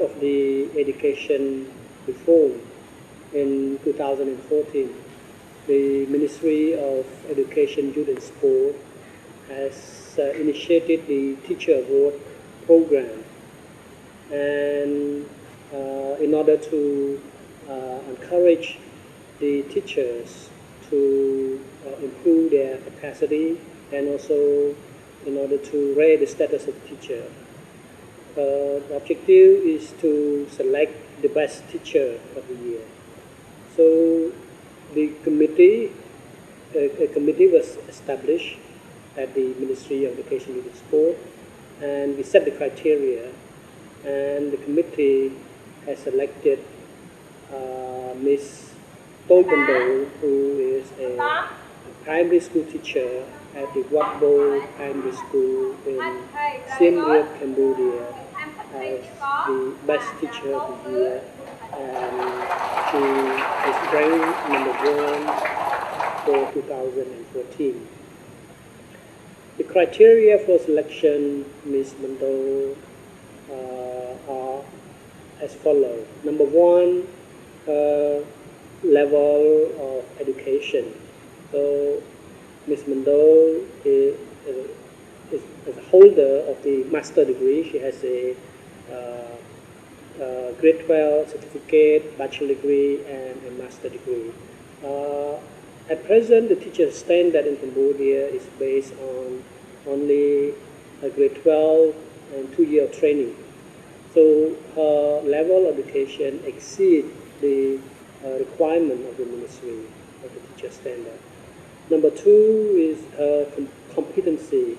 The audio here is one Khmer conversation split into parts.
Of the education reform in 2014, the Ministry of Education, Youth and Sport has uh, initiated the Teacher Award program. And uh, in order to uh, encourage the teachers to uh, improve their capacity and also in order to raise the status of teacher, uh, the objective is to select the best teacher of the year. So the committee, a, a committee was established at the Ministry of Education and Sport, and we set the criteria, and the committee has selected uh, Miss Bando, who is a primary school teacher at the Wat Bo Primary School in Siem Reap, Cambodia, as the best teacher of the year, and she is ranked number one for 2014. The criteria for selection, Ms. Mando, uh, are as follows. Number one, uh, level of education. So, Ms. Mando is, is, is a holder of the master degree. She has a uh, uh, grade 12 certificate, bachelor degree, and a master degree. Uh, at present, the teacher standard in Cambodia is based on only a grade 12 and two year training. So her level of education exceeds the uh, requirement of the ministry of the teacher standard. Number two is her com- competency.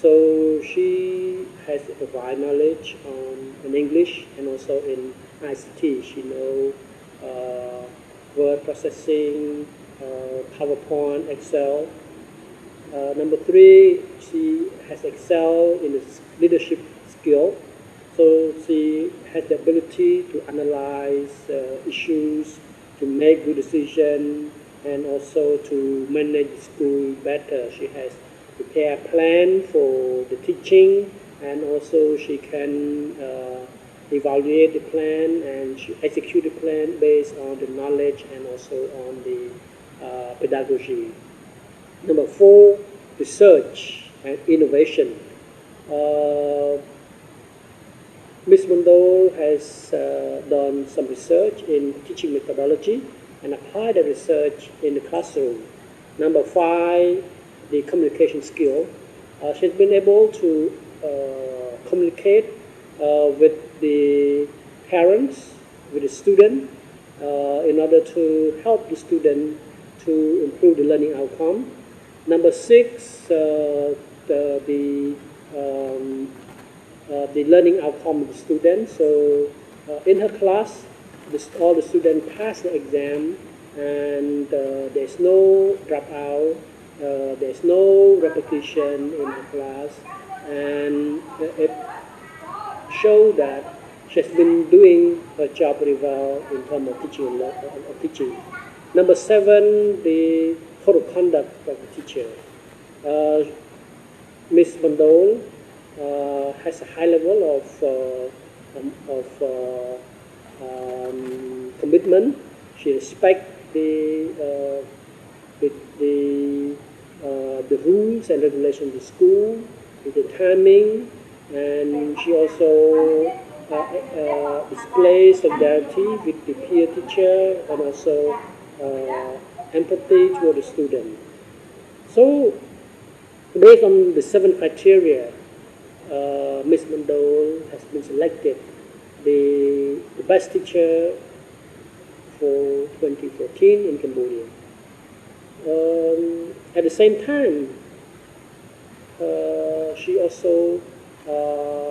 So she has a wide knowledge on in English and also in ICT. She knows uh, word processing, uh, PowerPoint, Excel. Uh, number three, she has excelled in leadership skill. So she has the ability to analyze uh, issues, to make good decisions, and also to manage school better. She has prepared plan for the teaching, and also she can uh, evaluate the plan and execute the plan based on the knowledge and also on the uh, pedagogy. Number four, research and innovation. Uh, Ms. Mondo has uh, done some research in teaching methodology and applied the research in the classroom. Number five, the communication skill. Uh, she's been able to uh, communicate uh, with the parents, with the student, uh, in order to help the student to improve the learning outcome. Number six, uh, the, the, um, the learning outcome of the student. So in her class, all the students pass the exam and uh, there's no dropout, uh, there's no repetition in the class, and it shows that she's been doing her job very well in terms of teaching. Of teaching. Number seven, the code of conduct of the teacher. Uh, Ms. Bandol uh, has a high level of, uh, um, of um, commitment. She respects the, uh, the, the, uh, the rules and regulations of the school, the timing, and she also uh, uh, displays solidarity with the peer teacher and also uh, empathy toward the student. So, based on the seven criteria, uh, Ms. Mandol has been selected the, the best teacher for 2014 in Cambodia. Um, at the same time, uh, she also uh,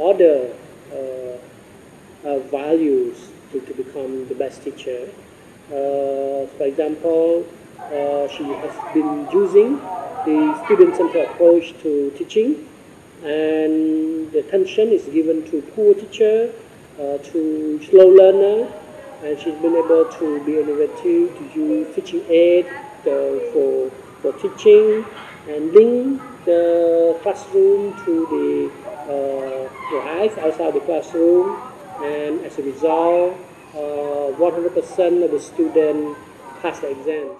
other uh, uh, values to, to become the best teacher. Uh, for example, uh, she has been using the student-centered approach to teaching, and the attention is given to poor teacher, to slow learner, and she's been able to be innovative to use teaching aid uh, for for teaching and link the classroom to the uh, life outside the classroom. And as a result uh, 100% of the students pass the exam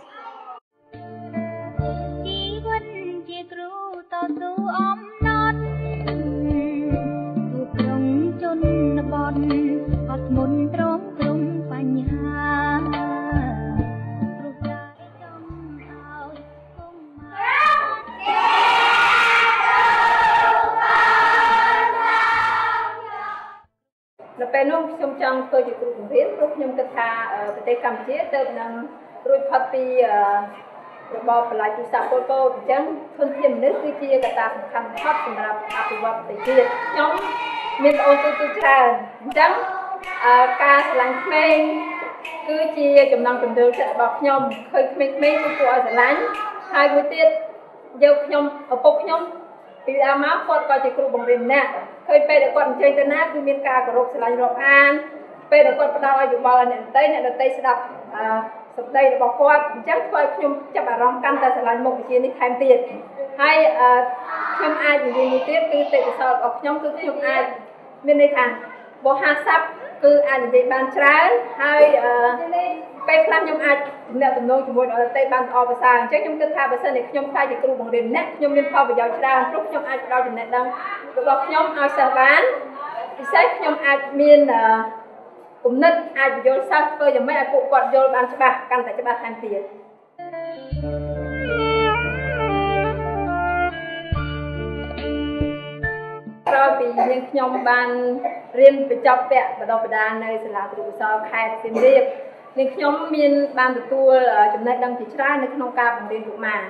ចង់ធ្វើជាគ្រូបង្រៀនព្រោះខ្ញុំគិតថាអឺប្រទេសកម្ពុជាទៅនឹងរួចផុតពីអឺរបបបល្ល័ង្កទូរស័ព្ទពលពតអញ្ចឹងធនធានមនុស្សគឺជាកត្តាសំខាន់បំផុតសម្រាប់អភិវឌ្ឍប្រទេសជាតិខ្ញុំមានប្អូនទូទៅច្រើនអញ្ចឹងអឺការឆ្លាញ់ក្មេងគឺជាចំណងចំណូលចិត្តរបស់ខ្ញុំឃើញក្មេងៗគឺគួរឲ្យស្រឡាញ់ហើយមួយទៀតយកខ្ញុំឪពុកខ្ញុំ ពីដើមមកគាត់ក៏ជាគ្រូបង្រៀនម្នាក់ឃើញពេលដែលគាត់អញ្ជើញទៅណាគឺមានការគោរពស្រឡាញ់រាប់អានពេលដែលគាត់ផ្ដល់ឲ្យយោបល់ឲ្យអ្នកដទៃអ្នកដទៃស្ដាប់អឺសម្ដីរបស់គាត់អញ្ចឹងធ្វើឲ្យខ្ញុំចាប់អារម្មណ៍កាន់តែស្រឡាញ់មុខវិជ្ជានេះថែមទៀតហើយអឺខ្ញុំអាចនិយាយមួយទៀតគឺទេពកោសល្យរបស់ខ្ញុំគឺខ្ញុំអាចមានន័យថាបោះ50គឺអាចនិយាយបានច្រើនហើយអឺ ពេលខ្លះខ្ញុំអាចទំនាក់ទំនងជាមួយអ្នកដទៃបានល្អប្រសើរអញ្ចឹងខ្ញុំគិតថាបើសិនជាខ្ញុំខ្លាចជាគ្រូបង្រៀនម្នាក់ខ្ញុំមានផលប្រយោជន៍ច្រើនព្រោះខ្ញុំអាចផ្ដល់ចំណេះដឹងរបស់ខ្ញុំឲ្យសិស្សបានពិសេសខ្ញុំអាចមានអឺគំនិតអាចបញ្យល់សិស្សធ្វើយ៉ាងម៉េចឲ្យពួកគាត់យល់បានច្បាស់កាន់តែច្បាស់ថែមទៀតក្រោយពីនាងខ្ញុំបានរៀនបញ្ចប់ពាក់បដិបដានៅសាលាគ្រូកោសលខេត្តសៀមរាប នាងខ្ញុំមានបានទទួលចំណេះដឹងជាច្រើននៅក្នុងការបង្រៀនកុមារ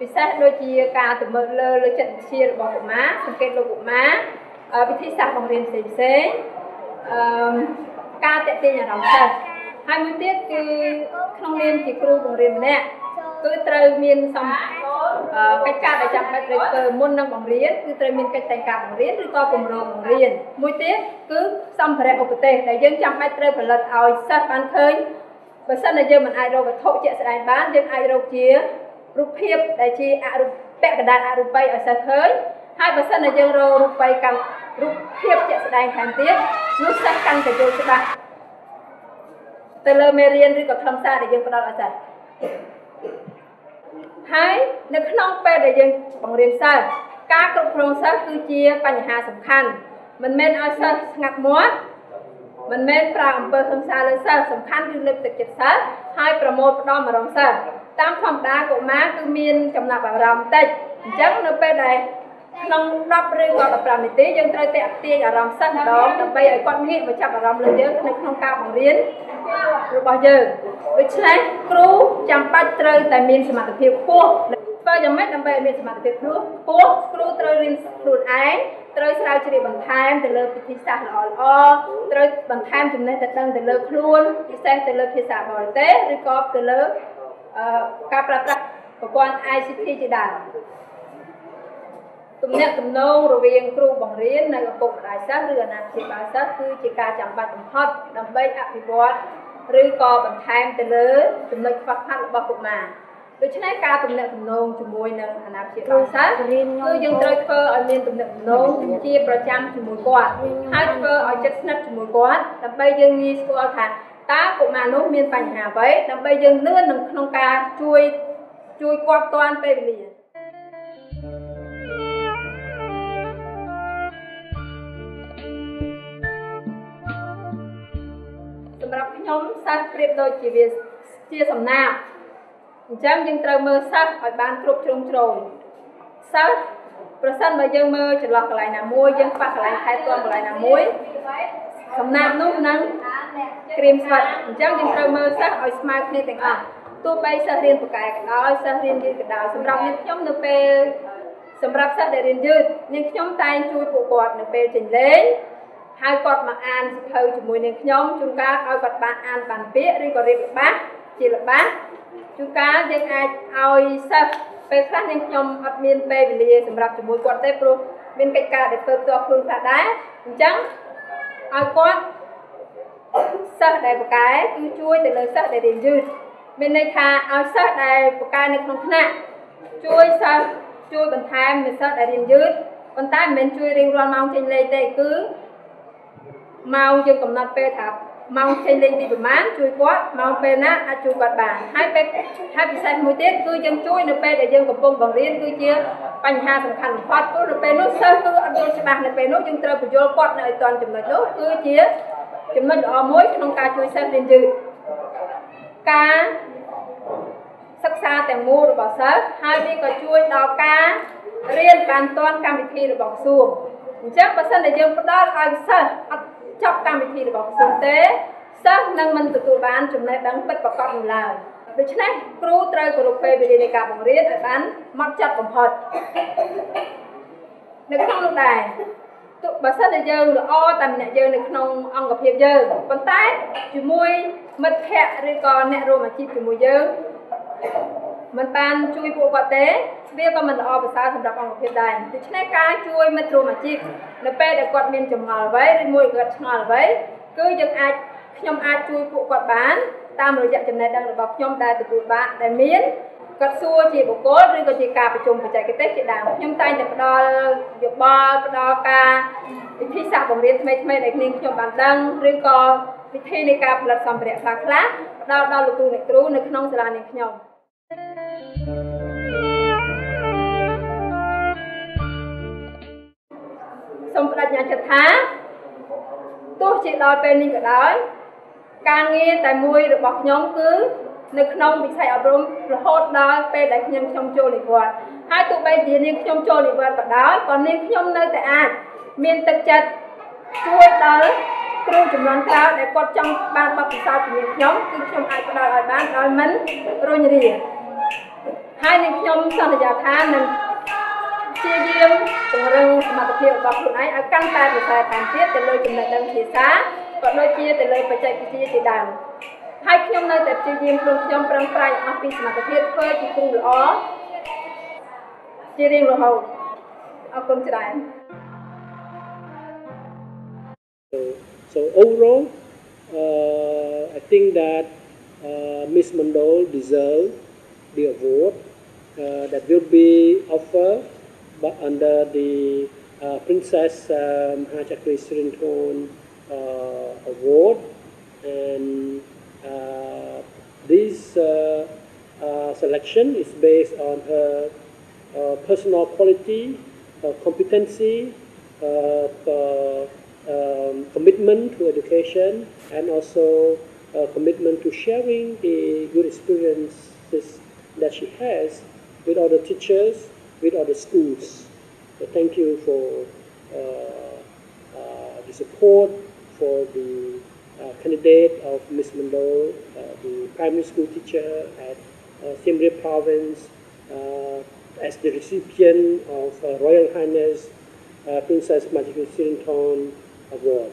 ពិសេសដូចជាការទៅមើលលើលើចិត្តវិទ្យារបស់កុមារសង្កេតលោកកុមារវិធីសាស្ត្របង្រៀនផ្សេងផ្សេងអឺការតេទៀងអារម្មណ៍សិស្សហើយមួយទៀតគឺក្នុងនាមជាគ្រូបង្រៀនម្នាក់គឺត្រូវមានសំកិច្ចការដែលចាំបាច់ត្រូវធ្វើមុននឹងបង្រៀនគឺត្រូវមានកិច្ចតែងការបង្រៀនឬក៏គម្រោងបង្រៀនមួយទៀតគឺសម្ភារៈឧបទេសដែលយើងចាំបាច់ត្រូវផលិតឲ្យសិស្សបានឃើញ បើសិនជាយើងមិនអាចរកវត្ថុជាក់ស្ដែងបានយើងអាចរកជារូបភាពដែលជាអរូបពាក់កណ្ដាលអរូបីឲ្យសិស្សឃើញហើយបើសិនជាយើងរករូបិយកម្មរូបភាពជាក់ស្ដែងថែមទៀតនោះសិស្សកាន់តែយល់ច្បាស់ទៅលើមេរៀនឬក៏ខ្លឹមសារដែលយើងផ្ដល់ឲ្យសិស្សហើយនៅក្នុងពេលដែលយើងបង្រៀនសិស្សការគ្រប់គ្រងសិស្សគឺជាបញ្ហាសំខាន់មិនមែនឲ្យសិស្សស្ងាត់មាត់ មិនមែនប្រើអំពើហិង្សាលើសិស្សសំខាន់គឺលើកទឹកចិត្តសិស្សហើយប្រមូលផ្ដុំអារម្មណ៍សិស្សតាមធម្មតាកុមារគឺមានចំណាប់អារម្មណ៍តិចអញ្ចឹងនៅពេលដែលក្នុង10ឬក៏15នាទីយើងត្រូវតែទាញអារម្មណ៍សិស្សម្ដងដើម្បីឲ្យគាត់ងាកមកចាប់អារម្មណ៍លើយើងនៅក្នុងការបង្រៀនរបស់យើងដូច្នេះគ្រូចាំបាច់ត្រូវតែមានសមត្ថភាពខ្ពស់ ធ្វើយ៉ាងម៉េចដើម្បីឲ្យមានសមត្ថភាពខ្ពស់ខ្ពស់គ្រូត្រូវរៀនខ្លួនឯងត្រូវស្រាវជ្រាវបន្ថែមទៅលើវិធីសាស្ត្រល្អល្អត្រូវបន្ថែមចំណេះដឹងទៅលើខ្លួនពិសេសទៅលើភាសាបរទេសឬក៏ទៅលើការប្រើប្រាស់ប្រព័ន្ធ ICT ជាដើមទំនាក់ទំនងរវាងគ្រូបង្រៀននិងឪពុកម្ដាយសិស្សឬអាណាព្យាបាលសិស្សគឺជាការចាំបាច់បំផុតដើម្បីអភិវឌ្ឍឬក៏បន្ថែមទៅលើចំណុចខ្វះខាតរបស់កុមារ ដូច្នេះការទំនាក់ទំនងជាមួយនឹងអាណាព្យាបាលសិស្សគឺយើងត្រូវធ្វើឲ្យមានទំនាក់ទំនងជាប្រចាំជាមួយគាត់ហើយធ្វើឲ្យចិត្តស្និទ្ធជាមួយគាត់ដើម្បីយើងងាយស្គាល់ថាតើកុមារនោះមានបញ្ហាអ្វីដើម្បីយើងលឿននឹងក្នុងការជួយជួយគាត់តាន់ពេលវេលាសម្រាប់ខ្ញុំសិស្សប្រៀបដូចជាវាជាសំណាប អញ្ចឹងយើងត្រូវមើលសិស្សឲ្យបានគ្រប់ជ្រុងជ្រោយសិស្សប្រសិនបើយើងមើលចន្លោះកន្លែងណាមួយយើងខ្វះកន្លែងថែទាំកន្លែងណាមួយសំណាបនោះនឹងក្រៀមស្វិតអញ្ចឹងយើងត្រូវមើលសិស្សឲ្យស្មើគ្នាទាំងអស់ទោះបីសិស្សរៀនពូកែក៏ដោយសិស្សរៀនយឺតក៏ដោយសម្រាប់អ្នកខ្ញុំនៅពេលសសម្រាប់សិស្សដែលរៀនយឺតនាងខ្ញុំតែងជួយពួកគាត់នៅពេលចេញលេងហើយគាត់មកអានសភៅជាមួយនាងខ្ញុំជួនកាលឲ្យគាត់បានអានបានពាក្យឬក៏រៀបល្បះជាល្បះ ជួនកាលយើងអាចឲ្យសិស្សពេលខ្លះនាងខ្ញុំអត់មានពេលវេលាសម្រាប់ជាមួយគាត់ទេព្រោះមានកិច្ចការដែលធ្វើផ្ទាល់ខ្លួនខ្លះដែរអញ្ចឹងឲ្យគាត់សិស្សដែលបកែគឺជួយទៅលើសិស្សដែលរៀនយឺតមានន័យថាឲ្យសិស្សដែលបកែនៅក្នុងថ្នាក់ជួយសិស្សជួយបន្ថែមនិស្សិតដែលរៀនយឺតប៉ុន្តែមិនមែនជួយរៀងរាល់ម៉ោងចេញលេងទេគឺម៉ោងយើងកំណត់ពេលថា ម៉ោងចេញលេងពីប្រហែលជួយគាត់ម៉ោងពេលណាអាចជួយគាត់បានហើយពេលហើយពិសេសមួយទៀតគឺយើងជួយនៅពេលដែលយើងកំពុងបង្រៀនគឺជាបញ្ហាសំខាន់បំផុតព្រោះនៅពេលនោះសិស្សគឺអត់យល់ច្បាស់នៅពេលនោះយើងត្រូវបញ្យល់គាត់នៅឲ្យទាន់ចំណុចនោះគឺជាចំណុចល្អមួយក្នុងការជួយសិស្សរៀនយឺតការសិក្សាទាំងមូលរបស់សិស្សហើយវាក៏ជួយដល់ការរៀនបានទាន់កម្មវិធីរបស់ក្រសួងអញ្ចឹងបើសិនតែយើងផ្ដល់ឲ្យសិស្សអត់ ចប់កម្មវិធីរបស់ក្រសួងទេសិស្សនឹងមិនទទួលបានចំណេះដឹងពិតប្រាកដនោះឡើយដូច្នេះគ្រូត្រូវគោរពពេលវេលានៃការបង្រៀនឲ្យបានម៉ត់ចត់បំផុតនៅក្នុងនោះដែរទោះបើសិនតែយើងល្អតែម្នាក់យើងនៅក្នុងអង្គភាពយើងប៉ុន្តែជាមួយមិត្តភ័ក្តិឬក៏អ្នករួមអាជីពជាមួយយើងមិនបានជួយពួកគាត់ទេ វាក៏មិនល្អប្រសើរសម្រាប់អង្គភាពដែរដូច្នេះការជួយមិត្តរួមអាជីពនៅពេលដែលគាត់មានចម្ងល់អ្វីឬមួយគាត់ឆ្ងល់អ្វីគឺយើងអាចខ្ញុំអាចជួយពួកគាត់បានតាមរយៈចំណេះដឹងរបស់ខ្ញុំដែលទទួលបានដែលមានគាត់សួរជាបុគ្គលឬក៏ជាការប្រជុំបច្ចេកទេសជាដើមខ្ញុំតែងតែផ្ដល់យោបល់ផ្ដល់ការវិធីសាស្ត្របង្រៀនថ្មីថ្មីដែលខ្ញុំខ្ញុំបានដឹងឬក៏វិធីនៃការផលិតសម្ភារៈខ្លះខ្លះផ្ដល់ដល់លោកគ្រូអ្នកគ្រូនៅក្នុងសាលានាងខ្ញុំ សូមបដិញ្ញាចិត្តថាទោះជាដល់ពេលនេះក៏ដោយការងារតែមួយរបស់ខ្ញុំគឺនៅក្នុងវិស័យអប់រំរហូតដល់ពេលដែលខ្ញុំខ្ញុំចូលនិវត្តន៍ហើយទោះបីជានាងខ្ញុំចូលនិវត្តន៍ក៏ដោយក៏នាងខ្ញុំនៅតែអាចមានទឹកចិត្តជួយដល់គ្រូចំនួនក្រោយដែលគាត់ចង់បានបទពិសោធន៍ពីខ្ញុំគឺខ្ញុំអាចផ្ដល់ឲ្យបានដោយមិនរុញរាហើយនឹងខ្ញុំសន្យាថានឹង ព្យាយាមពង្រឹងសមត្ថភាពរបស់ខ្លួនឯងឲ្យកាន់តែប្រសើរថែមទៀតទៅលើចំណេះដឹងភាសាក៏ដូចជាទៅលើបច្ចេកវិទ្យាជាដើមហើយខ្ញុំនៅតែព្យាយាមខ្លួនខ្ញុំប្រឹងប្រែងអស់ពីសមត្ថភាពធ្វើជាគ្រូល្អជារៀងរហូតអរគុណច្រើន So, so overall, uh, I think that uh, Miss Mondol deserves the award uh, that will be offered but under the uh, Princess um, Mahachakri Sirinthon uh, Award. And uh, this uh, uh, selection is based on her uh, personal quality, uh, competency, uh, uh, um, commitment to education, and also uh, commitment to sharing the good experiences that she has with other teachers, with other schools. So thank you for uh, uh, the support for the uh, candidate of Miss Mandol, uh, the primary school teacher at uh, province, as the recipient of Royal Highness Princess Majikut Sirinthorn Award.